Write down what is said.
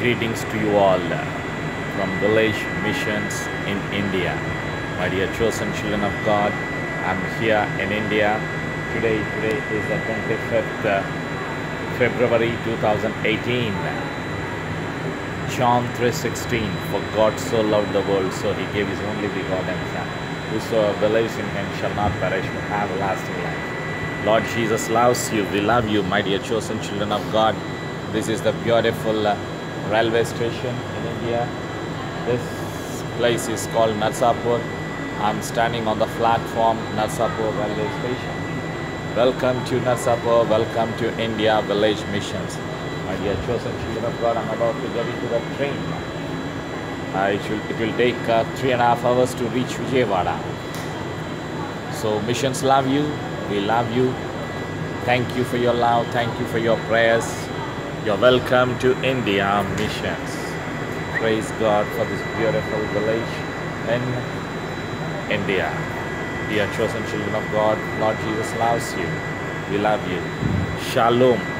Greetings to you all from Village Missions in India. My dear chosen children of God, I'm here in India. Today, today is the 25th uh, February 2018. John 3:16 For God so loved the world so he gave his only begotten son whosoever believes in him shall not perish but have everlasting life Lord Jesus loves you we love you my dear chosen children of God this is the beautiful uh, railway station in India this place is called Narsapur I'm standing on the platform Narsapur railway station Welcome to Narsapur welcome to India Village Missions my dear chosen children of God, I'm about to get into the train. Uh, it, will, it will take uh, three and a half hours to reach Vijayawada. So, missions love you. We love you. Thank you for your love. Thank you for your prayers. You're welcome to India Missions. Praise God for this beautiful village in India. Dear chosen children of God, Lord Jesus loves you. We love you. Shalom.